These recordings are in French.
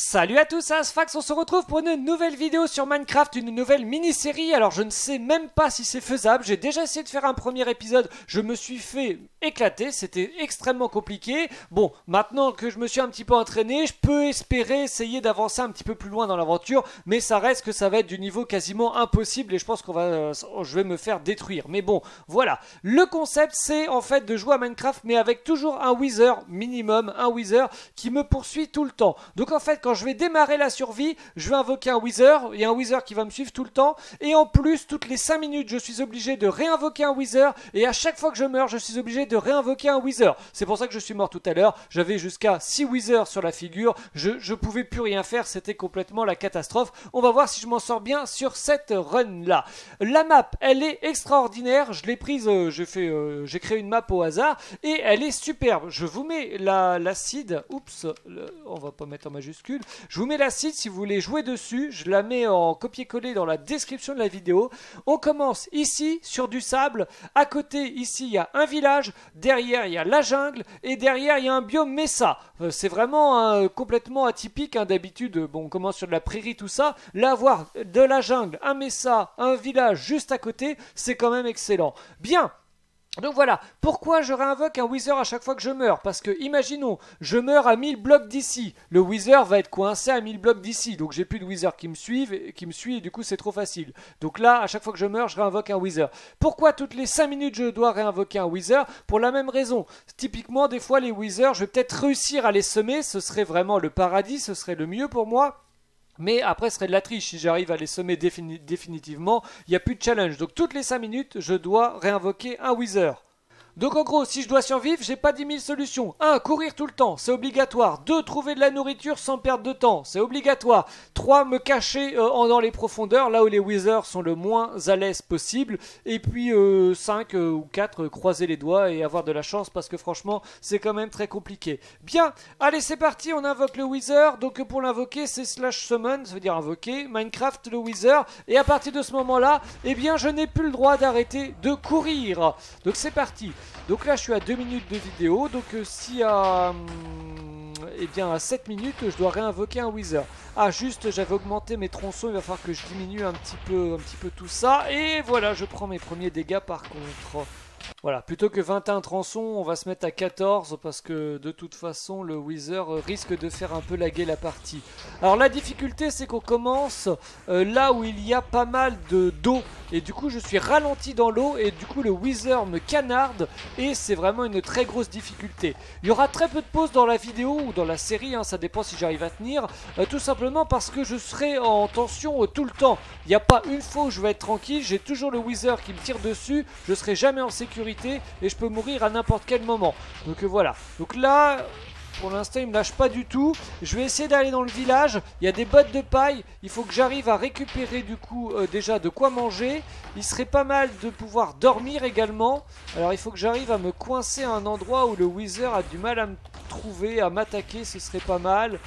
Salut à tous, Asfax, on se retrouve pour une nouvelle vidéo sur Minecraft, une nouvelle mini-série. Alors je ne sais même pas si c'est faisable, j'ai déjà essayé de faire un premier épisode, je me suis fait éclater, c'était extrêmement compliqué. Bon, maintenant que je me suis un petit peu entraîné, je peux espérer essayer d'avancer un petit peu plus loin dans l'aventure, mais ça reste que ça va être du niveau quasiment impossible et je pense qu'on va, euh, je vais me faire détruire. Mais bon, voilà. Le concept c'est en fait de jouer à Minecraft mais avec toujours un Wither minimum, un Wither qui me poursuit tout le temps. Donc en fait quand je vais démarrer la survie, je vais invoquer un y a un Wither qui va me suivre tout le temps et en plus toutes les 5 minutes je suis obligé de réinvoquer un Wither et à chaque fois que je meurs je suis obligé de réinvoquer un Wither. C'est pour ça que je suis mort tout à l'heure. J'avais jusqu'à 6 Withers sur la figure. Je, je pouvais plus rien faire. C'était complètement la catastrophe. On va voir si je m'en sors bien sur cette run là. La map, elle est extraordinaire. Je l'ai prise, euh, euh, j'ai créé une map au hasard et elle est superbe. Je vous mets la l'acide. Oups, on va pas mettre en majuscule. Je vous mets l'acide si vous voulez jouer dessus. Je la mets en copier-coller dans la description de la vidéo. On commence ici sur du sable. À côté, ici, il y a un village derrière il y a la jungle, et derrière il y a un biome Mesa. Euh, c'est vraiment euh, complètement atypique, hein, d'habitude, bon, on commence sur de la prairie, tout ça. Là, de la jungle, un Mesa, un village juste à côté, c'est quand même excellent. Bien, donc voilà, pourquoi je réinvoque un Wither à chaque fois que je meurs? Parce que, imaginons, je meurs à 1000 blocs d'ici. Le Wither va être coincé à 1000 blocs d'ici. Donc j'ai plus de Wither qui me suivent, qui me suit et du coup c'est trop facile. Donc là, à chaque fois que je meurs, je réinvoque un Wither. Pourquoi toutes les 5 minutes je dois réinvoquer un Wither Pour la même raison. Typiquement, des fois les Wither, je vais peut-être réussir à les semer. Ce serait vraiment le paradis, ce serait le mieux pour moi. Mais après, ce serait de la triche si j'arrive à les semer définitivement. Il n'y a plus de challenge. Donc toutes les 5 minutes, je dois réinvoquer un Wither. Donc en gros, si je dois survivre, j'ai pas 10 000 solutions. 1. Courir tout le temps, c'est obligatoire. 2. Trouver de la nourriture sans perdre de temps, c'est obligatoire. 3. Me cacher euh, dans les profondeurs, là où les wizards sont le moins à l'aise possible. Et puis 5 euh, euh, ou 4. croiser les doigts et avoir de la chance parce que franchement, c'est quand même très compliqué. Bien, allez c'est parti, on invoque le wizard. Donc pour l'invoquer, c'est slash summon, ça veut dire invoquer. Minecraft le wizard. Et à partir de ce moment-là, eh bien je n'ai plus le droit d'arrêter de courir. Donc c'est parti. Donc là, je suis à 2 minutes de vidéo. Donc euh, si à, hum, eh bien, à 7 minutes, je dois réinvoquer un Wither. Ah, juste, j'avais augmenté mes tronçons. Il va falloir que je diminue un petit peu, un petit peu tout ça. Et voilà, je prends mes premiers dégâts par contre. Voilà, plutôt que 21 tronçons, on va se mettre à 14 parce que de toute façon le Wither risque de faire un peu laguer la partie. Alors la difficulté c'est qu'on commence euh, là où il y a pas mal de d'eau et du coup je suis ralenti dans l'eau et du coup le Wither me canarde et c'est vraiment une très grosse difficulté. Il y aura très peu de pauses dans la vidéo ou dans la série, hein, ça dépend si j'arrive à tenir, euh, tout simplement parce que je serai en tension euh, tout le temps. Il n'y a pas une fois où je vais être tranquille, j'ai toujours le Wither qui me tire dessus, je serai jamais en sécurité et je peux mourir à n'importe quel moment. Donc euh, voilà. Donc là, pour l'instant, il me lâche pas du tout. Je vais essayer d'aller dans le village. Il y a des bottes de paille. Il faut que j'arrive à récupérer du coup euh, déjà de quoi manger. Il serait pas mal de pouvoir dormir également. Alors il faut que j'arrive à me coincer à un endroit où le Wither a du mal à me trouver, à m'attaquer. Ce serait pas mal.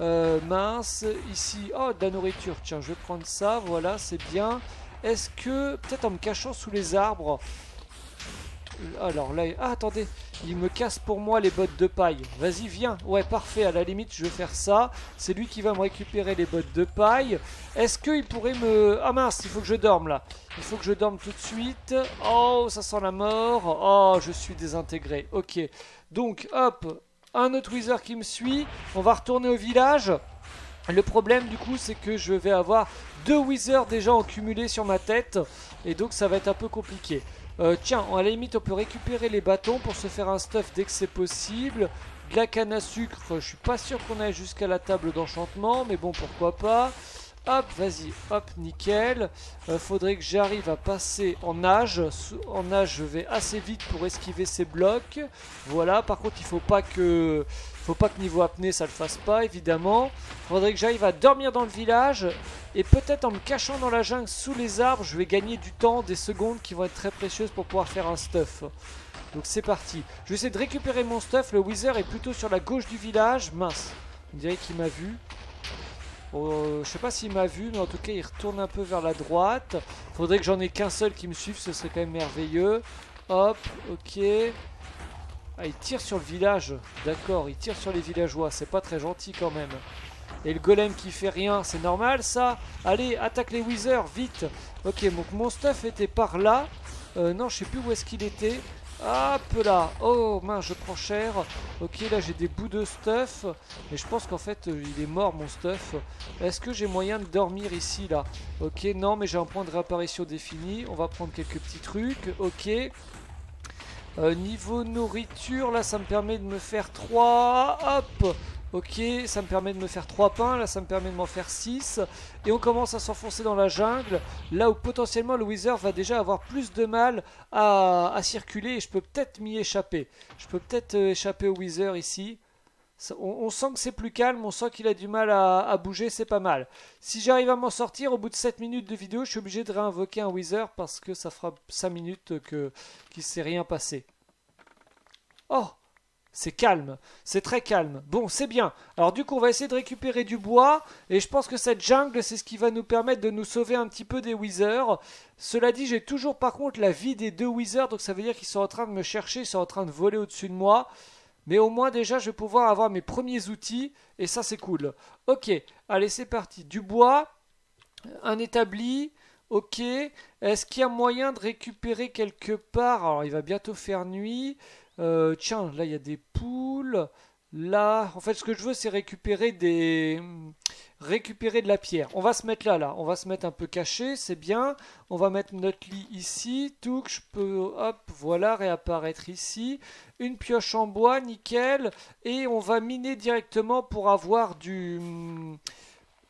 Euh, mince, ici, oh de la nourriture, tiens je vais prendre ça, voilà c'est bien Est-ce que, peut-être en me cachant sous les arbres alors là, ah, attendez, il me casse pour moi les bottes de paille. Vas-y, viens. Ouais, parfait, à la limite, je vais faire ça. C'est lui qui va me récupérer les bottes de paille. Est-ce qu'il pourrait me... Ah mince, il faut que je dorme là. Il faut que je dorme tout de suite. Oh, ça sent la mort. Oh, je suis désintégré. Ok. Donc, hop, un autre Wither qui me suit. On va retourner au village. Le problème du coup c'est que je vais avoir deux Wizards déjà en cumulé sur ma tête et donc ça va être un peu compliqué. Euh, tiens, à la limite, on peut récupérer les bâtons pour se faire un stuff dès que c'est possible. De la canne à sucre, je suis pas sûr qu'on aille jusqu'à la table d'enchantement, mais bon, pourquoi pas. Hop, vas-y, hop, nickel. Euh, faudrait que j'arrive à passer en nage. En nage, je vais assez vite pour esquiver ces blocs. Voilà, par contre, il faut pas que... Faut pas que niveau apnée ça le fasse pas évidemment. Faudrait que j'arrive à dormir dans le village. Et peut-être en me cachant dans la jungle sous les arbres, je vais gagner du temps, des secondes qui vont être très précieuses pour pouvoir faire un stuff. Donc c'est parti. Je vais essayer de récupérer mon stuff. Le Wither est plutôt sur la gauche du village. Mince. On dirait qu'il m'a vu. Oh, je sais pas s'il m'a vu, mais en tout cas, il retourne un peu vers la droite. Faudrait que j'en ai qu'un seul qui me suive, ce serait quand même merveilleux. Hop, ok. Ah, il tire sur le village. D'accord, il tire sur les villageois. C'est pas très gentil quand même. Et le golem qui fait rien, c'est normal ça. Allez, attaque les Withers, vite. Ok, donc mon stuff était par là. Euh, non, je sais plus où est-ce qu'il était. Hop là Oh mince, je prends cher. Ok, là j'ai des bouts de stuff. Et je pense qu'en fait, euh, il est mort mon stuff. Est-ce que j'ai moyen de dormir ici là? Ok, non, mais j'ai un point de réapparition défini. On va prendre quelques petits trucs. Ok. Euh, niveau nourriture, là ça me permet de me faire 3. Hop Ok, ça me permet de me faire 3 pains, là ça me permet de m'en faire 6. Et on commence à s'enfoncer dans la jungle, là où potentiellement le Wither va déjà avoir plus de mal à, circuler et je peux peut-être m'y échapper. Je peux peut-être euh, échapper au Wither ici. On, sent que c'est plus calme, on sent qu'il a du mal à, bouger, c'est pas mal. Si j'arrive à m'en sortir, au bout de 7 minutes de vidéo, je suis obligé de réinvoquer un Wither parce que ça fera 5 minutes qu'il ne s'est rien passé. Oh c'est calme, c'est très calme. Bon, c'est bien. Alors du coup, on va essayer de récupérer du bois. Et je pense que cette jungle, c'est ce qui va nous permettre de nous sauver un petit peu des Withers. Cela dit, j'ai toujours par contre la vie des deux Withers. Donc ça veut dire qu'ils sont en train de me chercher, ils sont en train de voler au-dessus de moi. Mais au moins déjà, je vais pouvoir avoir mes premiers outils. Et ça, c'est cool. Ok, allez, c'est parti. Du bois, un établi. Ok, est-ce qu'il y a moyen de récupérer quelque part? Alors, il va bientôt faire nuit. Euh, tiens, là il y a des poules. Là, en fait, ce que je veux, c'est récupérer des récupérer de la pierre. On va se mettre là, là. On va se mettre un peu caché, c'est bien. On va mettre notre lit ici. Tout je peux, hop, voilà, réapparaître ici. Une pioche en bois, nickel. Et on va miner directement pour avoir du,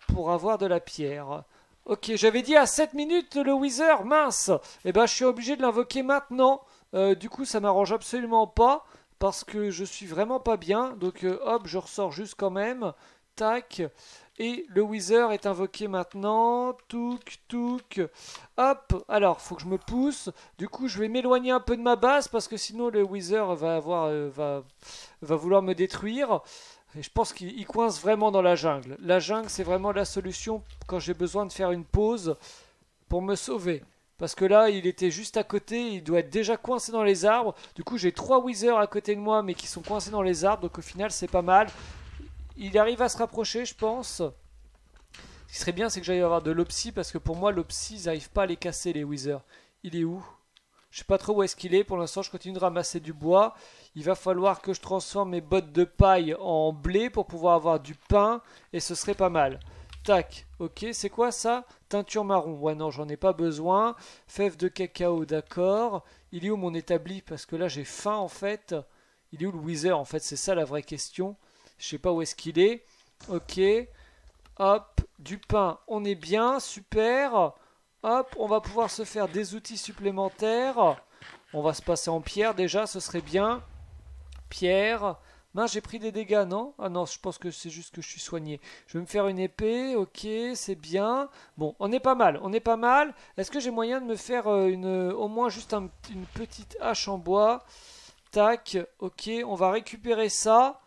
pour avoir de la pierre. Ok, j'avais dit à 7 minutes le Wither, mince. Eh ben, je suis obligé de l'invoquer maintenant. Euh, du coup, ça m'arrange absolument pas parce que je suis vraiment pas bien. Donc, euh, hop, je ressors juste quand même. Tac. Et le Wither est invoqué maintenant. Touk, touk. Hop. Alors, faut que je me pousse. Du coup, je vais m'éloigner un peu de ma base parce que sinon le Wither va avoir, euh, va, va vouloir me détruire. Et je pense qu'il coince vraiment dans la jungle. La jungle, c'est vraiment la solution quand j'ai besoin de faire une pause pour me sauver. Parce que là, il était juste à côté, il doit être déjà coincé dans les arbres. Du coup, j'ai trois Withers à côté de moi, mais qui sont coincés dans les arbres. Donc au final, c'est pas mal. Il arrive à se rapprocher, je pense. Ce qui serait bien, c'est que j'aille avoir de l'Opsy, parce que pour moi, l'Opsy, ils n'arrivent pas à les casser, les Withers. Il est où? Je sais pas trop où est-ce qu'il est. Pour l'instant, je continue de ramasser du bois. Il va falloir que je transforme mes bottes de paille en blé pour pouvoir avoir du pain, et ce serait pas mal. Tac, ok, c'est quoi ça? Teinture marron, ouais non, j'en ai pas besoin. Fève de cacao, d'accord. Il est où mon établi? Parce que là j'ai faim en fait. Il est où le Wither en fait? C'est ça la vraie question. Je sais pas où est-ce qu'il est. Ok. Hop, du pain, on est bien, super. Hop, on va pouvoir se faire des outils supplémentaires. On va se passer en pierre déjà, ce serait bien. Pierre. Mince, j'ai pris des dégâts, non? Ah non, je pense que c'est juste que je suis soigné. Je vais me faire une épée, ok, c'est bien. Bon, on est pas mal, on est pas mal. Est-ce que j'ai moyen de me faire euh, une, au moins juste une petite hache en bois? Tac, ok, on va récupérer ça.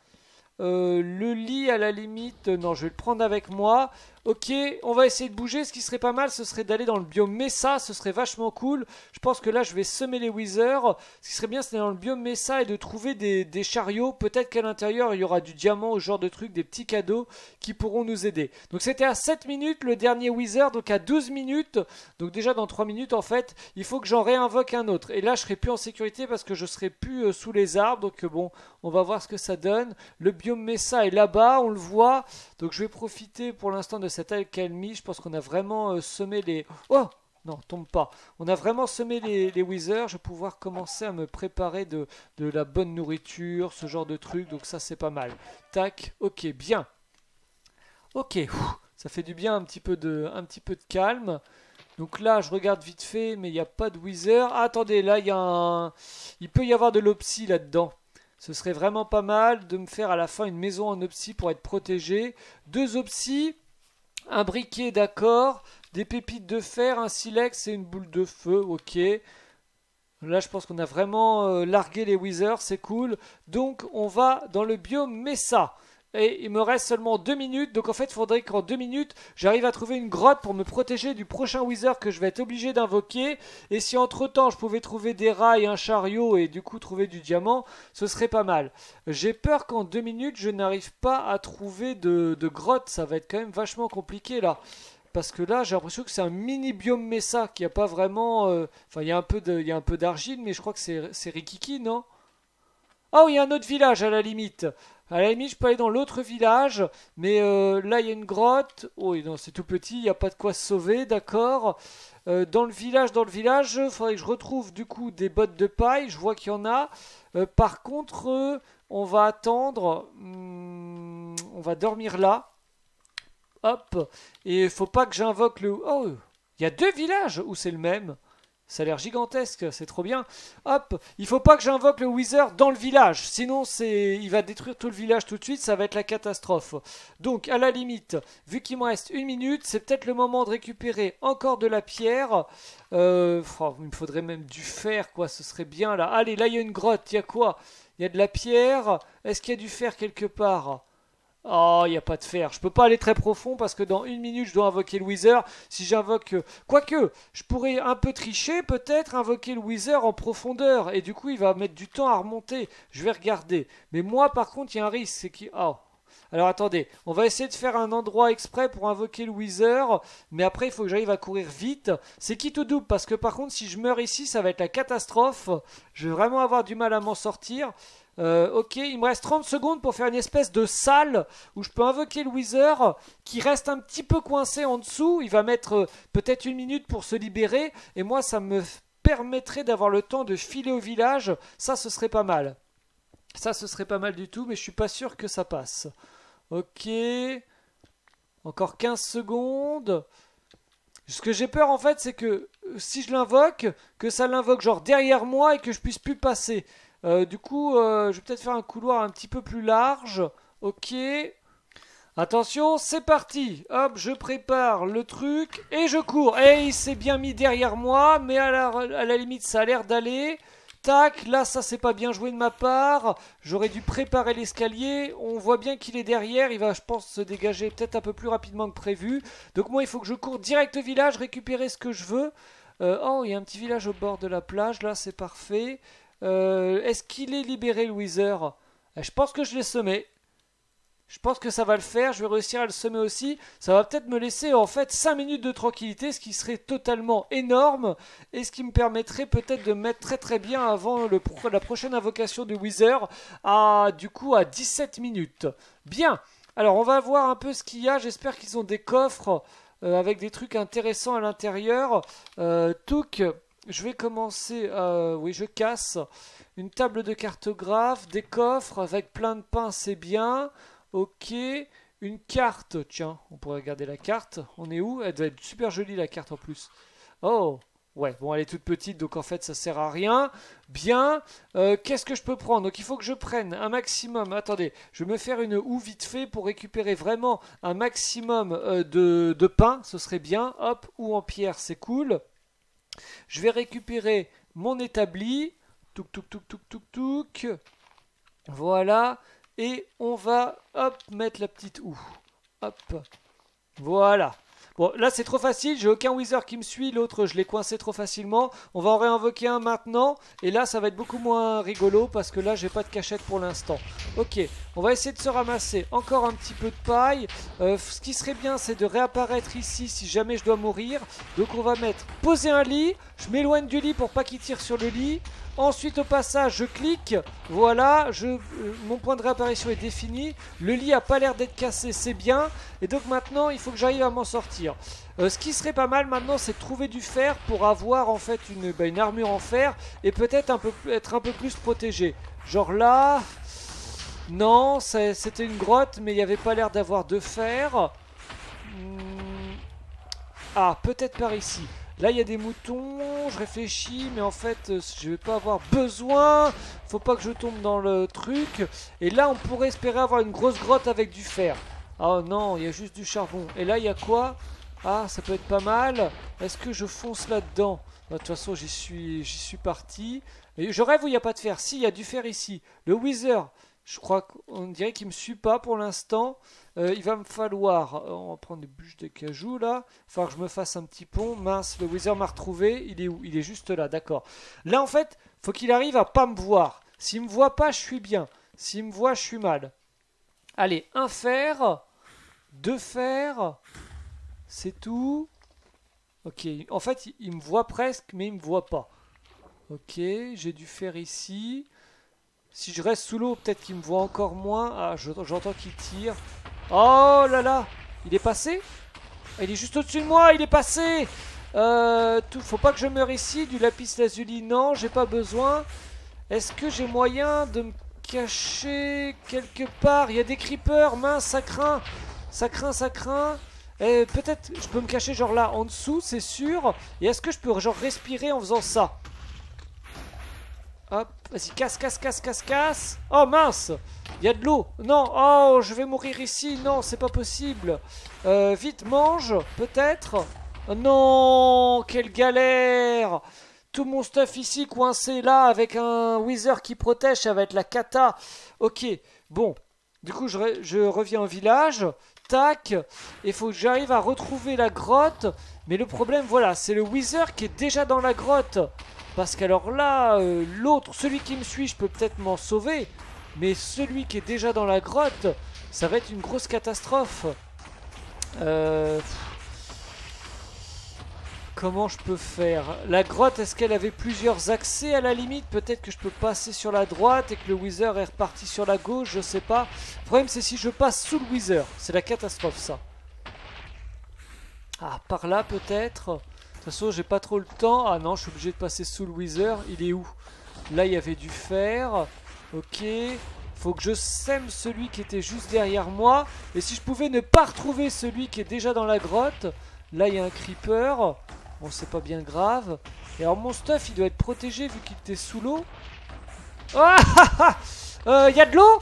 Euh, le lit à la limite, non, je vais le prendre avec moi. Ok, on va essayer de bouger. Ce qui serait pas mal, ce serait d'aller dans le biome Mesa. Ce serait vachement cool. Je pense que là, je vais semer les Withers. Ce qui serait bien, c'est dans le biome Mesa et de trouver des, chariots. Peut-être qu'à l'intérieur, il y aura du diamant, ou genre de trucs, des petits cadeaux qui pourront nous aider. Donc c'était à 7 minutes le dernier Wither. Donc à 12 minutes. Donc déjà dans 3 minutes, en fait, il faut que j'en réinvoque un autre. Et là, je serai plus en sécurité parce que je serai plus euh, sous les arbres. Donc euh, bon, on va voir ce que ça donne. Le biome Mesa est là-bas, on le voit. Donc je vais profiter pour l'instant de cette alcalmie. Je pense qu'on a vraiment euh, semé les... Oh non, tombe pas. On a vraiment semé les, les. Je vais pouvoir commencer à me préparer de, la bonne nourriture, ce genre de trucs. Donc ça, c'est pas mal. Tac, ok, bien. Ok, ça fait du bien un petit peu de, un petit peu de calme. Donc là, je regarde vite fait, mais il n'y a pas de wither. Ah, attendez, là, il y a un... Il peut y avoir de l'opsy là-dedans. Ce serait vraiment pas mal de me faire à la fin une maison en opsy pour être protégé. Deux opsy, un briquet d'accord, des pépites de fer, un silex et une boule de feu, ok. Là, je pense qu'on a vraiment euh, largué les withers, c'est cool. Donc, on va dans le biome Mesa. Et il me reste seulement deux minutes. Donc en fait, il faudrait qu'en deux minutes, j'arrive à trouver une grotte pour me protéger du prochain Wither que je vais être obligé d'invoquer. Et si entre temps, je pouvais trouver des rails, un chariot et du coup trouver du diamant, ce serait pas mal. J'ai peur qu'en deux minutes, je n'arrive pas à trouver de, grotte. Ça va être quand même vachement compliqué là. Parce que là, j'ai l'impression que c'est un mini biome Mesa qui a pas vraiment. Euh, enfin, il y a un peu d'argile, mais je crois que c'est Rikiki, non? Oh, il y a un autre village à la limite. À la je peux aller dans l'autre village, mais euh, là, il y a une grotte. Oh, c'est tout petit, il n'y a pas de quoi se sauver, d'accord. Euh, dans le village, dans le village, il faudrait que je retrouve du coup des bottes de paille. Je vois qu'il y en a. Euh, par contre, on va attendre. Hmm, on va dormir là. Hop. Et il faut pas que j'invoque le. Oh, il y a deux villages où c'est le même. Ça a l'air gigantesque, c'est trop bien. Hop, il faut pas que j'invoque le Wither dans le village, sinon c'est, il va détruire tout le village tout de suite, ça va être la catastrophe. Donc à la limite, vu qu'il me reste une minute, c'est peut-être le moment de récupérer encore de la pierre. Euh, oh, il me faudrait même du fer, quoi, ce serait bien là. Allez, là il y a une grotte, il y a quoi? Il y a de la pierre. Est-ce qu'il y a du fer quelque part? Oh, il n'y a pas de fer. Je peux pas aller très profond parce que dans une minute, je dois invoquer le Wither. Si j'invoque. Euh, quoique, je pourrais un peu tricher, peut-être invoquer le Wither en profondeur. Et du coup, il va mettre du temps à remonter. Je vais regarder. Mais moi, par contre, il y a un risque. C'est qui. Oh. Alors attendez, on va essayer de faire un endroit exprès pour invoquer le Wither, mais après il faut que j'arrive à courir vite. C'est qui tout double? Parce que par contre si je meurs ici ça va être la catastrophe. Je vais vraiment avoir du mal à m'en sortir. Euh, ok, il me reste 30 secondes pour faire une espèce de salle où je peux invoquer le Wither qui reste un petit peu coincé en dessous. Il va mettre euh, peut-être une minute pour se libérer et moi ça me permettrait d'avoir le temps de filer au village. Ça, ce serait pas mal. Ça, ce serait pas mal du tout, mais je suis pas sûr que ça passe. Ok. Encore 15 secondes. Ce que j'ai peur en fait, c'est que si je l'invoque, que ça l'invoque genre derrière moi et que je puisse plus passer. Euh, du coup, euh, je vais peut-être faire un couloir un petit peu plus large. Ok. Attention, c'est parti. Hop, je prépare le truc et je cours. Et il s'est bien mis derrière moi, mais à la, à la limite, ça a l'air d'aller. Tac, là, ça c'est pas bien joué de ma part. J'aurais dû préparer l'escalier. On voit bien qu'il est derrière. Il va, je pense, se dégager peut-être un peu plus rapidement que prévu. Donc moi, il faut que je cours direct au village, récupérer ce que je veux. Euh, oh, il y a un petit village au bord de la plage. Là, c'est parfait. Euh, est-ce qu'il est libéré, le Wither euh, Je pense que je l'ai semé. Je pense que ça va le faire, je vais réussir à le semer aussi. Ça va peut-être me laisser en fait 5 minutes de tranquillité, ce qui serait totalement énorme et ce qui me permettrait peut-être de mettre très très bien avant la prochaine invocation de Wither à du coup à 17 minutes. Bien, alors on va voir un peu ce qu'il y a. J'espère qu'ils ont des coffres euh, avec des trucs intéressants à l'intérieur. Euh, Touk, je vais commencer. Euh, oui, je casse une table de cartographe, des coffres avec plein de pain, c'est bien. Ok. Une carte. Tiens, on pourrait regarder la carte. On est où? Elle doit être super jolie la carte en plus. Oh. Ouais, bon, elle est toute petite, donc en fait, ça sert à rien. Bien. Euh, qu'est-ce que je peux prendre? Donc, il faut que je prenne un maximum. Attendez, je vais me faire une houe vite fait pour récupérer vraiment un maximum euh, de, de pain. Ce serait bien. Hop, ou en pierre, c'est cool. Je vais récupérer mon établi. Touk, touk, touk, touk, touk. Voilà. Et on va, hop, mettre la petite houe. Hop. Voilà. Bon, là c'est trop facile, j'ai aucun Wither qui me suit, l'autre je l'ai coincé trop facilement. On va en réinvoquer un maintenant, et là ça va être beaucoup moins rigolo parce que là j'ai pas de cachette pour l'instant. Ok, on va essayer de se ramasser encore un petit peu de paille. Euh, ce qui serait bien c'est de réapparaître ici si jamais je dois mourir. Donc on va mettre poser un lit, je m'éloigne du lit pour pas qu'il tire sur le lit. Ensuite, au passage, je clique. Voilà, euh, mon point de réapparition est défini. Le lit a pas l'air d'être cassé, c'est bien. Et donc maintenant, il faut que j'arrive à m'en sortir. Euh, ce qui serait pas mal maintenant, c'est trouver du fer pour avoir en fait une, bah, armure en fer et peut-être être un peu plus protégé. Genre là... Non, c'était une grotte, mais il n'y avait pas l'air d'avoir de fer. Hmm. Ah, peut-être par ici. Là, il y a des moutons, je réfléchis, mais en fait, euh, je vais pas avoir besoin. Faut pas que je tombe dans le truc. Et là, on pourrait espérer avoir une grosse grotte avec du fer. Oh non, il y a juste du charbon. Et là, il y a quoi? Ah, ça peut être pas mal. Est-ce que je fonce là-dedans? Bah, De toute façon, j'y suis, suis parti. Je rêve où il n'y a pas de fer? Si, il y a du fer ici. Le Wither, Je crois qu'on dirait qu'il me suit pas pour l'instant. Euh, il va me falloir, on va prendre des bûches de cajou là. Il que je me fasse un petit pont. Mince, le Wither m'a retrouvé. Il est où? Il est juste là, d'accord. Là en fait, faut qu'il arrive à pas me voir. S'il me voit pas, je suis bien. S'il me voit, je suis mal. Allez, un fer, deux fers, c'est tout. Ok, en fait, il me voit presque, mais il me voit pas. Ok, j'ai du fer ici. Si je reste sous l'eau, peut-être qu'il me voit encore moins. Ah, j'entends qu'il tire. Oh là là Il est passé? Il est juste au-dessus de moi, il est passé euh, Faut pas que je meure ici. Du lapis lazuli, non, j'ai pas besoin. Est-ce que j'ai moyen de me cacher quelque part? Il y a des creepers, mince, ça craint. Ça craint, ça craint. Eh, peut-être je peux me cacher genre là en dessous, c'est sûr. Et est-ce que je peux genre respirer en faisant ça? Hop, vas-y, casse, casse, casse, casse, casse. Oh mince Il y a de l'eau. Non, oh, je vais mourir ici. Non, c'est pas possible. Euh, vite, mange, peut-être. non, quelle galère Tout mon stuff ici coincé là avec un Wither qui protège, ça va être la cata. Ok, bon. Du coup, je, reviens au village. Tac. Il faut que j'arrive à retrouver la grotte. Mais le problème, voilà, c'est le Wither qui est déjà dans la grotte. Parce qu'alors là, euh, l'autre, celui qui me suit, je peux peut-être m'en sauver. Mais celui qui est déjà dans la grotte, ça va être une grosse catastrophe. Euh, comment je peux faire? La grotte, est-ce qu'elle avait plusieurs accès à la limite? Peut-être que je peux passer sur la droite et que le Wither est reparti sur la gauche, je sais pas. Le problème, c'est si je passe sous le Wither. C'est la catastrophe, ça. Ah, par là, peut-être toute façon, j'ai pas trop le temps. Ah non, je suis obligé de passer sous le Wither. Il est où? Là, il y avait du fer. Ok. Faut que je sème celui qui était juste derrière moi. Et si je pouvais ne pas retrouver celui qui est déjà dans la grotte. Là, il y a un creeper. Bon, c'est pas bien grave. Et alors, mon stuff, il doit être protégé vu qu'il était sous l'eau. Ah euh, Il y a de l'eau?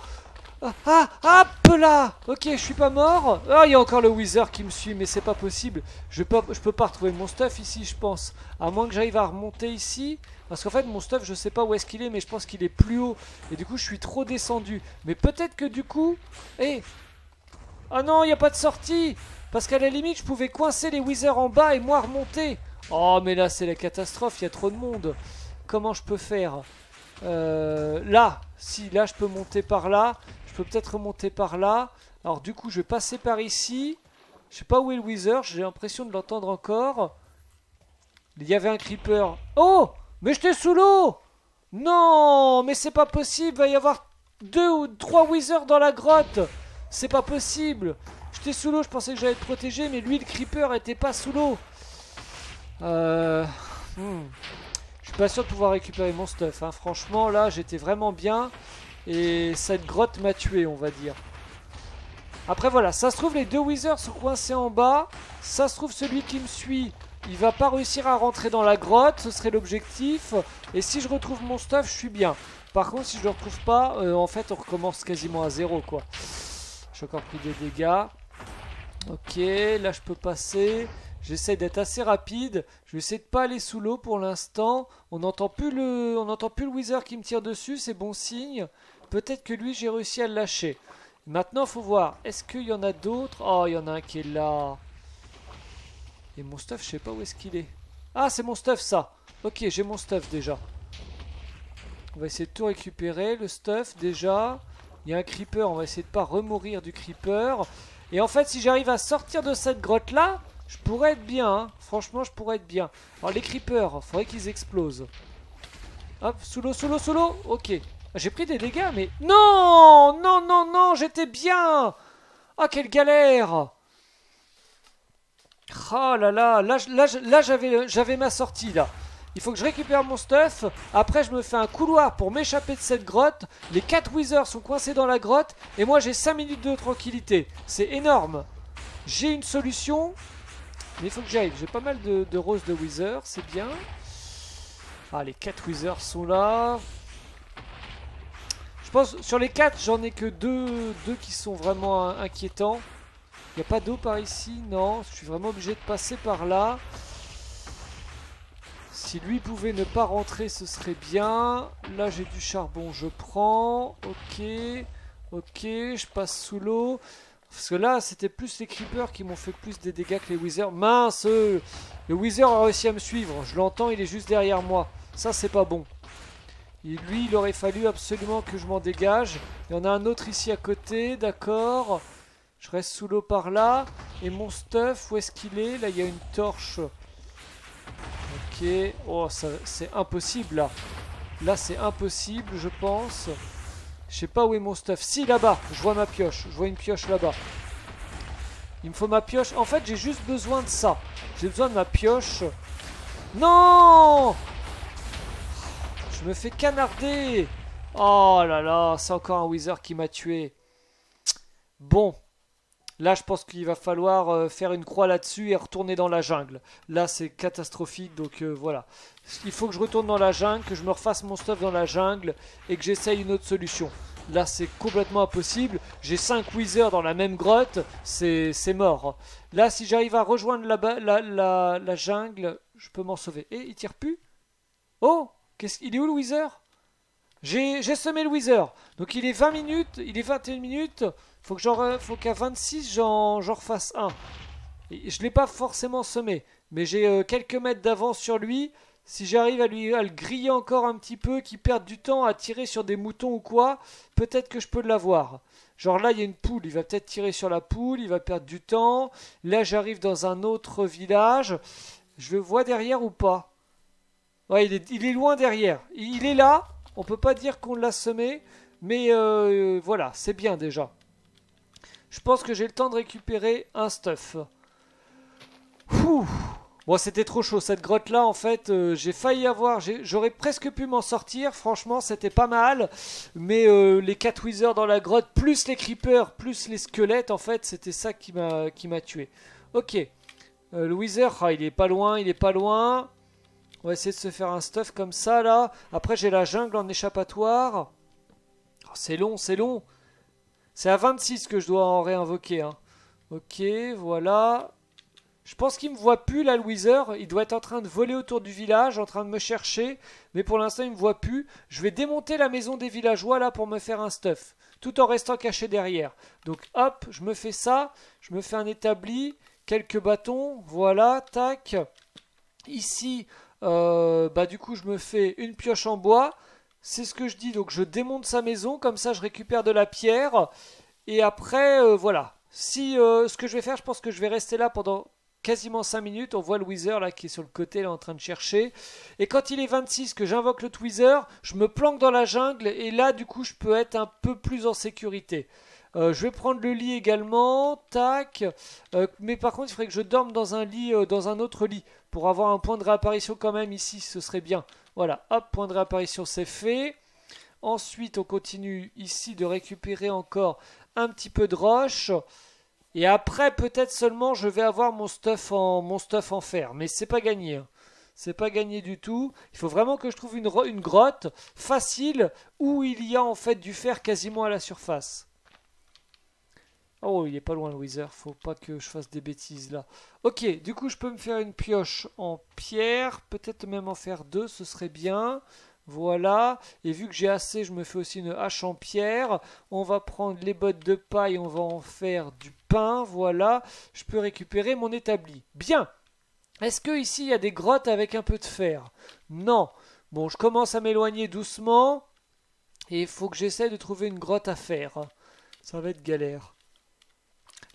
Ah, ah, hop là Ok, je suis pas mort. Ah, il y a encore le Wither qui me suit, mais c'est pas possible. Je peux, peux pas retrouver mon stuff ici, je pense. À moins que j'arrive à remonter ici. Parce qu'en fait, mon stuff, je sais pas où est-ce qu'il est, mais je pense qu'il est plus haut. Et du coup, je suis trop descendu. Mais peut-être que du coup... Eh Ah non, il n'y a pas de sortie Parce qu'à la limite, je pouvais coincer les Withers en bas et moi remonter. Oh, mais là, c'est la catastrophe, il y a trop de monde. Comment je peux faire? Euh, Là, si, là, je peux monter par là. Je peux peut-être remonter par là. Alors du coup, je vais passer par ici. Je sais pas où est le Wither. J'ai l'impression de l'entendre encore. Il y avait un creeper. Oh Mais j'étais sous l'eau Non Mais c'est pas possible. Il va y avoir deux ou trois Withers dans la grotte. C'est pas possible. J'étais sous l'eau. Je pensais que j'allais être protégé. Mais lui, le creeper, était pas sous l'eau. Euh... Hmm. Je suis pas sûr de pouvoir récupérer mon stuff. Hein. Franchement, là, j'étais vraiment bien. Et cette grotte m'a tué, on va dire. Après voilà, ça se trouve les deux Wizards sont coincés en bas. Ça se trouve celui qui me suit, il va pas réussir à rentrer dans la grotte, ce serait l'objectif. Et si je retrouve mon stuff, je suis bien. Par contre, si je le retrouve pas, euh, en fait, on recommence quasiment à zéro, quoi. J'ai encore pris des dégâts. Ok, là je peux passer. J'essaie d'être assez rapide. Je vais essayer de pas aller sous l'eau pour l'instant. On n'entend plus le, on n'entend plus le Wizard qui me tire dessus, c'est bon signe. Peut-être que lui, j'ai réussi à le lâcher. Maintenant, faut voir. Est-ce qu'il y en a d'autres? Oh, il y en a un qui est là. Et mon stuff, je sais pas où est-ce qu'il est. Ah, c'est mon stuff, ça. Ok, j'ai mon stuff déjà. On va essayer de tout récupérer. Le stuff, déjà. Il y a un creeper. On va essayer de pas remourir du creeper. Et en fait, si j'arrive à sortir de cette grotte-là, je pourrais être bien. Hein. Franchement, je pourrais être bien. Alors, les creepers, faudrait qu'ils explosent. Hop, sous l'eau, sous l'eau, sous l'eau. Ok. J'ai pris des dégâts, mais... Non Non, non, non, j'étais bien Ah, quelle galère Oh là là, là, là, là j'avais ma sortie, là. Il faut que je récupère mon stuff. Après, je me fais un couloir pour m'échapper de cette grotte. Les 4 Wizards sont coincés dans la grotte. Et moi, j'ai 5 minutes de tranquillité. C'est énorme. J'ai une solution. Mais il faut que j'aille. J'ai pas mal de, roses de Wizards. C'est bien. Ah, les 4 Wizards sont là sur les 4, j'en ai que deux, deux qui sont vraiment inquiétants. Il n'y a pas d'eau par ici Non, je suis vraiment obligé de passer par là. Si lui pouvait ne pas rentrer, ce serait bien. Là, j'ai du charbon, je prends. Ok, ok, je passe sous l'eau. Parce que là, c'était plus les creepers qui m'ont fait plus des dégâts que les wizards. Mince Le wizard a réussi à me suivre. Je l'entends, il est juste derrière moi. Ça, c'est pas bon. Et lui, il aurait fallu absolument que je m'en dégage. Il y en a un autre ici à côté, d'accord. Je reste sous l'eau par là. Et mon stuff, où est-ce qu'il est? Là, il y a une torche. Ok. Oh, c'est impossible, là. Là, c'est impossible, je pense. Je sais pas où est mon stuff. Si, là-bas. Je vois ma pioche. Je vois une pioche là-bas. Il me faut ma pioche. En fait, j'ai juste besoin de ça. J'ai besoin de ma pioche. Non me fais canarder Oh là là, c'est encore un Wither qui m'a tué. Bon. Là, je pense qu'il va falloir euh, faire une croix là-dessus et retourner dans la jungle. Là, c'est catastrophique, donc euh, voilà. Il faut que je retourne dans la jungle, que je me refasse mon stuff dans la jungle et que j'essaye une autre solution. Là, c'est complètement impossible. J'ai 5 Withers dans la même grotte, c'est mort. Là, si j'arrive à rejoindre la, la, la, la jungle, je peux m'en sauver. Et il tire plus? Oh il est où le Wither J'ai semé le Wither. Donc il est 20 minutes, il est 21 minutes. Faut faut qu'à 26 j'en refasse un. Je l'ai pas forcément semé, mais j'ai euh, quelques mètres d'avance sur lui. Si j'arrive à lui à le griller encore un petit peu, qu'il perde du temps à tirer sur des moutons ou quoi, peut-être que je peux l'avoir. Genre là, il y a une poule, il va peut-être tirer sur la poule, il va perdre du temps. Là, j'arrive dans un autre village. Je le vois derrière ou pas? Ouais, il est, loin derrière. Il est là. On peut pas dire qu'on l'a semé. Mais euh, voilà, c'est bien déjà. Je pense que j'ai le temps de récupérer un stuff. Bon, c'était trop chaud. Cette grotte-là, en fait, euh, j'ai failli avoir... J'aurais presque pu m'en sortir. Franchement, c'était pas mal. Mais euh, les 4 wizards dans la grotte, plus les creepers, plus les squelettes, en fait, c'était ça qui m'a tué. Ok. le wizard, ah, il est pas loin, il est pas loin. On va essayer de se faire un stuff comme ça, là. Après, j'ai la jungle en échappatoire. Oh, c'est long, c'est long. C'est à 26 que je dois en réinvoquer. Hein. Ok, voilà. Je pense qu'il me voit plus, là, le. Il doit être en train de voler autour du village, en train de me chercher. Mais pour l'instant, il me voit plus. Je vais démonter la maison des villageois, là, pour me faire un stuff. Tout en restant caché derrière. Donc, hop, je me fais ça. Je me fais un établi. Quelques bâtons. Voilà, tac. Ici, euh, bah du coup je me fais une pioche en bois. C'est ce que je dis, donc je démonte sa maison, comme ça je récupère de la pierre. Et après, euh, voilà. Si euh, ce que je vais faire, je pense que je vais rester là pendant quasiment 5 minutes. On voit le Wither là qui est sur le côté là en train de chercher. Et quand il est 26 que j'invoque le Tweezer, je me planque dans la jungle et là du coup je peux être un peu plus en sécurité. je vais prendre le lit également, tac. mais par contre, il faudrait que je dorme dans un lit, dans un autre lit pour avoir un point de réapparition quand même ici, ce serait bien. Voilà, hop, point de réapparition, c'est fait. Ensuite, on continue ici de récupérer encore un petit peu de roche. Et après, peut-être seulement, je vais avoir mon stuff en, fer. Mais c'est pas gagné. Hein. C'est pas gagné du tout. Il faut vraiment que je trouve une, une grotte facile où il y a en fait du fer quasiment à la surface. Oh, il est pas loin le Wither, faut pas que je fasse des bêtises là. Ok, du coup je peux me faire une pioche en pierre, peut-être même en faire deux, ce serait bien. Voilà, et vu que j'ai assez, je me fais aussi une hache en pierre. On va prendre les bottes de paille, on va en faire du pain, voilà. Je peux récupérer mon établi. Bien Est-ce que ici il y a des grottes avec un peu de fer? Non. Bon, je commence à m'éloigner doucement. Et il faut que j'essaie de trouver une grotte à faire. Ça va être galère.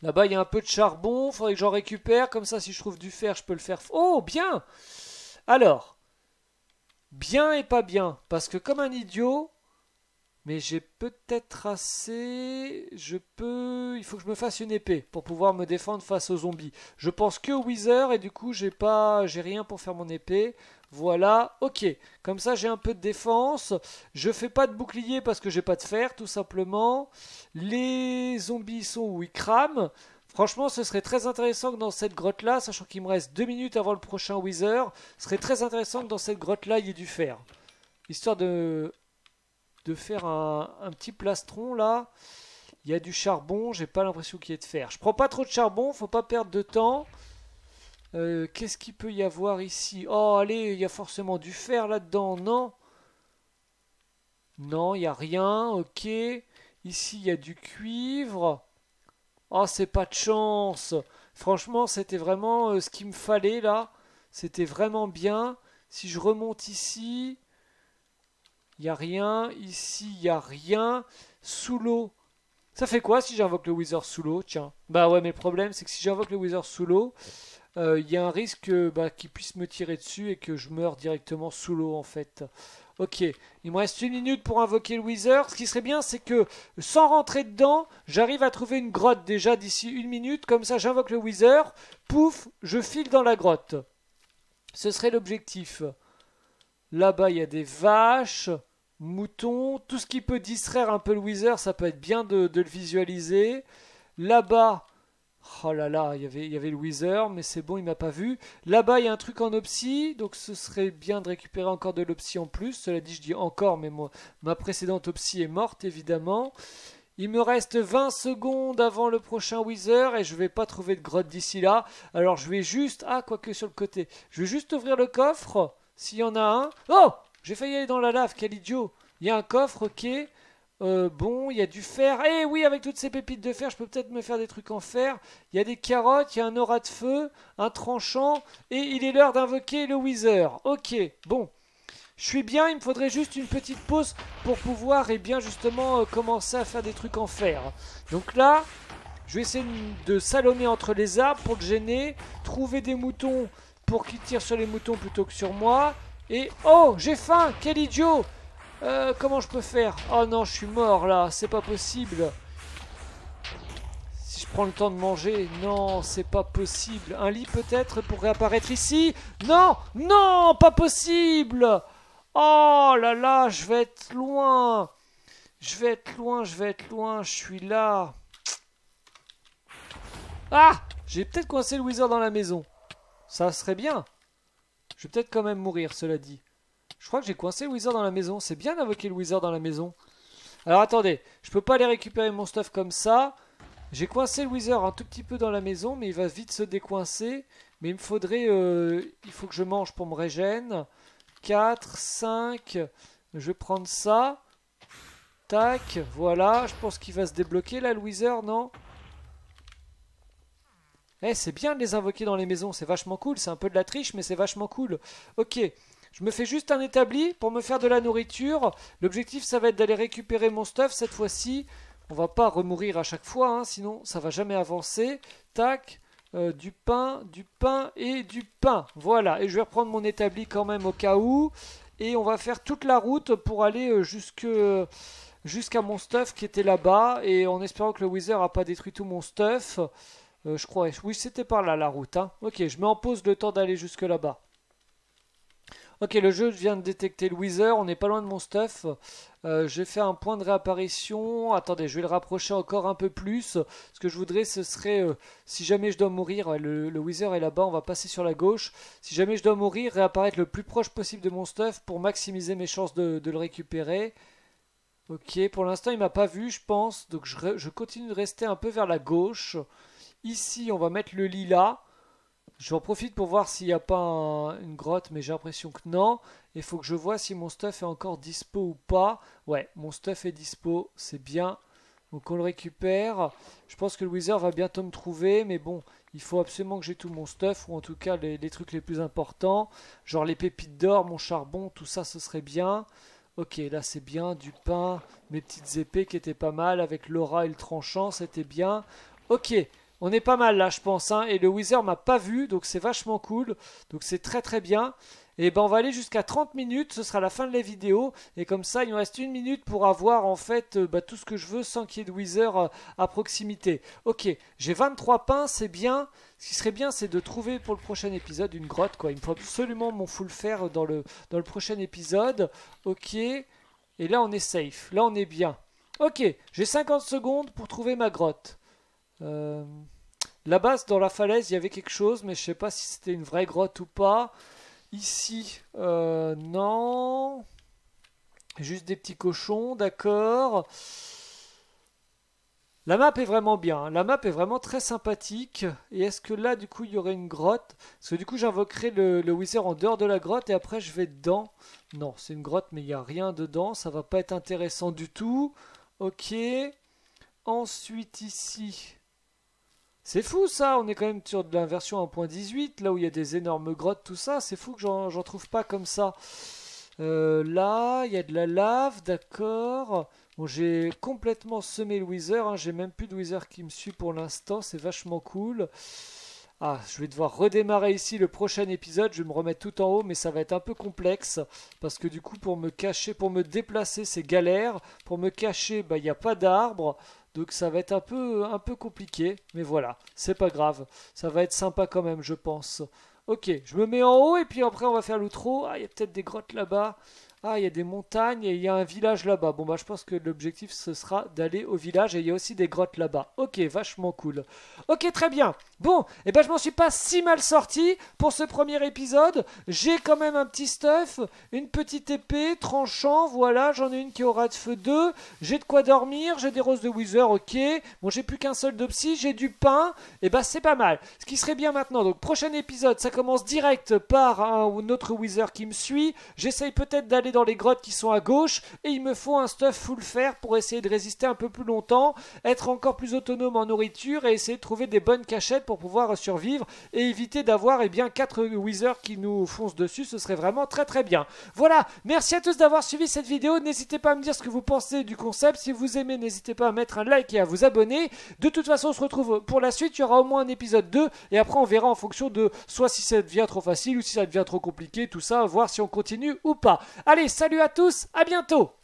Là-bas, il y a un peu de charbon. Faudrait que j'en récupère. Comme ça, si je trouve du fer, je peux le faire. Oh, bien Alors, bien et pas bien. Parce que comme un idiot, mais j'ai peut-être assez. Je peux. Il faut que je me fasse une épée pour pouvoir me défendre face aux zombies. Je pense que Wither et du coup j'ai pas, j'ai rien pour faire mon épée. Voilà, ok. Comme ça j'ai un peu de défense. Je fais pas de bouclier parce que j'ai pas de fer, tout simplement. Les zombies sont où? Ils crament. Franchement, ce serait très intéressant que dans cette grotte-là, sachant qu'il me reste deux minutes avant le prochain Wither, ce serait très intéressant que dans cette grotte-là, il y ait du fer. Histoire de de faire un, petit plastron là. Il y a du charbon, j'ai pas l'impression qu'il y ait de fer. Je prends pas trop de charbon, faut pas perdre de temps. Euh, qu'est-ce qu'il peut y avoir ici? Oh, allez, il y a forcément du fer là-dedans, non? Non, il n'y a rien, ok. Ici, il y a du cuivre. Oh, c'est pas de chance. Franchement, c'était vraiment euh, ce qu'il me fallait là. C'était vraiment bien. Si je remonte ici, il n'y a rien. Ici, il n'y a rien. Sous l'eau. Ça fait quoi si j'invoque le Wither sous l'eau? Tiens. Bah ouais, mais le problème, c'est que si j'invoque le Wither sous l'eau, euh, il y a un risque bah, qu'il puisse me tirer dessus et que je meure directement sous l'eau en fait. Ok, il me reste une minute pour invoquer le Wither. Ce qui serait bien, c'est que sans rentrer dedans, j'arrive à trouver une grotte déjà d'ici une minute. Comme ça, j'invoque le Wither. Pouf, je file dans la grotte. Ce serait l'objectif. Là-bas, il y a des vaches, moutons, tout ce qui peut distraire un peu le Wither, ça peut être bien de, le visualiser. Là-bas, Oh là là, il y avait, le Wither, mais c'est bon, il m'a pas vu. Là-bas, il y a un truc en opsie, donc ce serait bien de récupérer encore de l'opsie en plus. Cela dit, je dis encore, mais ma précédente opsie est morte, évidemment. Il me reste 20 secondes avant le prochain Wither et je vais pas trouver de grotte d'ici là. Alors je vais juste... Ah, quoique sur le côté. Je vais juste ouvrir le coffre, s'il y en a un. Oh J'ai failli aller dans la lave, quel idiot Il y a un coffre, ok. Euh, bon, il y a du fer. Eh oui, avec toutes ces pépites de fer, je peux peut-être me faire des trucs en fer. Il y a des carottes, il y a un aura de feu, un tranchant, et il est l'heure d'invoquer le Wither. Ok, bon. Je suis bien, il me faudrait juste une petite pause pour pouvoir, et eh bien justement, euh, commencer à faire des trucs en fer. Donc là, je vais essayer de salomer entre les arbres pour le gêner, trouver des moutons pour qu'il tire sur les moutons plutôt que sur moi. Et... Oh, j'ai faim Quel idiot euh, comment je peux faire? Oh non, je suis mort là, c'est pas possible. Si je prends le temps de manger, non, c'est pas possible. Un lit peut-être pour réapparaître ici? Non, non, pas possible. Oh là là, je vais être loin. Je vais être loin, je vais être loin, je suis là. Ah J'ai peut-être coincé le wizard dans la maison. Ça serait bien. Je vais peut-être quand même mourir, cela dit. Je crois que j'ai coincé le wizard dans la maison. C'est bien d'invoquer le wizard dans la maison. Alors attendez, je peux pas aller récupérer mon stuff comme ça. J'ai coincé le wizard un tout petit peu dans la maison, mais il va vite se décoincer. Mais il me faudrait... Euh, il faut que je mange pour me régène. 4, 5... Je vais prendre ça. Tac, voilà. Je pense qu'il va se débloquer là, le wizard, non? Eh, c'est bien de les invoquer dans les maisons. C'est vachement cool. C'est un peu de la triche, mais c'est vachement cool. Ok. Je me fais juste un établi pour me faire de la nourriture. L'objectif, ça va être d'aller récupérer mon stuff cette fois-ci. On va pas remourir à chaque fois, hein, sinon ça va jamais avancer. Tac, euh, du pain, du pain et du pain. Voilà, et je vais reprendre mon établi quand même au cas où. Et on va faire toute la route pour aller euh, jusque jusqu'à mon stuff qui était là-bas. Et en espérant que le Wither a pas détruit tout mon stuff. Euh, je crois, oui, c'était par là la route. Hein. Ok, je mets en pause le temps d'aller jusque là-bas. Ok, le jeu vient de détecter le Wither, on n'est pas loin de mon stuff. Euh, je vais faire un point de réapparition. Attendez, je vais le rapprocher encore un peu plus. Ce que je voudrais, ce serait, euh, si jamais je dois mourir, le, le est là-bas, on va passer sur la gauche. Si jamais je dois mourir, réapparaître le plus proche possible de mon stuff pour maximiser mes chances de, le récupérer. Ok, pour l'instant, il m'a pas vu, je pense. Donc, je continue de rester un peu vers la gauche. Ici, on va mettre le lilas. J'en profite pour voir s'il n'y a pas une grotte, mais j'ai l'impression que non. Il faut que je vois si mon stuff est encore dispo ou pas. Ouais, mon stuff est dispo, c'est bien. Donc on le récupère. Je pense que le Wither va bientôt me trouver, mais bon, il faut absolument que j'ai tout mon stuff, ou en tout cas les, les, trucs les plus importants. Genre les pépites d'or, mon charbon, tout ça, ce serait bien. Ok, là c'est bien, du pain, mes petites épées qui étaient pas mal, avec l'aura et le tranchant, c'était bien. Ok, on est pas mal là, je pense. Hein, et le Wither m'a pas vu, donc c'est vachement cool. Donc c'est très très bien. Et ben on va aller jusqu'à 30 minutes, ce sera la fin de la vidéo. Et comme ça, il nous reste une minute pour avoir en fait euh, bah, tout ce que je veux sans qu'il y ait de Wither euh, à proximité. Ok, j'ai 23 pains, c'est bien. Ce qui serait bien, c'est de trouver pour le prochain épisode une grotte. Quoi. Il me faut absolument mon full fer dans le, dans le prochain épisode. Ok, et là on est safe, là on est bien. Ok, j'ai 50 secondes pour trouver ma grotte. Euh, Là-bas, dans la falaise, il y avait quelque chose, mais je sais pas si c'était une vraie grotte ou pas. Ici, euh, non. Juste des petits cochons, d'accord. La map est vraiment bien, hein. la map est vraiment très sympathique. Et est-ce que là, du coup, il y aurait une grotte? Parce que du coup, j'invoquerai le, le Wither en dehors de la grotte et après, je vais dedans. Non, c'est une grotte, mais il n'y a rien dedans. Ça va pas être intéressant du tout. Ok. Ensuite, ici. C'est fou ça, on est quand même sur de l'inversion 1.18, là où il y a des énormes grottes, tout ça. C'est fou que j'en trouve pas comme ça. Euh, là, il y a de la lave, d'accord. Bon, j'ai complètement semé le Wither, hein. j'ai même plus de Wither qui me suit pour l'instant, c'est vachement cool. Ah, je vais devoir redémarrer ici le prochain épisode, je vais me remettre tout en haut, mais ça va être un peu complexe, parce que du coup, pour me cacher, pour me déplacer, c'est galère. Pour me cacher, bah, il n'y a pas d'arbre, donc ça va être un peu, un peu compliqué, mais voilà, c'est pas grave. Ça va être sympa quand même, je pense. Ok, je me mets en haut, et puis après, on va faire l'outro. Ah, il y a peut-être des grottes là-bas. Ah, il y a des montagnes et il y a un village là-bas. Bon, bah, je pense que l'objectif, ce sera d'aller au village et il y a aussi des grottes là-bas. Ok, vachement cool. Ok, très bien. Bon, et eh ben, je m'en suis pas si mal sorti pour ce premier épisode. J'ai quand même un petit stuff, une petite épée, tranchant, voilà. J'en ai une qui aura de feu 2. J'ai de quoi dormir, j'ai des roses de Wither, ok. Bon, j'ai plus qu'un seul de psy, j'ai du pain. Et eh ben, c'est pas mal. Ce qui serait bien maintenant, donc, prochain épisode, ça commence direct par un ou autre Wither qui me suit. J'essaye peut-être d'aller dans les grottes qui sont à gauche et il me faut un stuff full fer pour essayer de résister un peu plus longtemps, être encore plus autonome en nourriture et essayer de trouver des bonnes cachettes pour pouvoir survivre et éviter d'avoir eh bien quatre wizards qui nous foncent dessus, ce serait vraiment très très bien. Voilà, merci à tous d'avoir suivi cette vidéo, n'hésitez pas à me dire ce que vous pensez du concept, si vous aimez n'hésitez pas à mettre un like et à vous abonner. De toute façon on se retrouve pour la suite, il y aura au moins un épisode 2 et après on verra en fonction de soit si ça devient trop facile ou si ça devient trop compliqué, tout ça, voir si on continue ou pas. Allez, salut à tous, à bientôt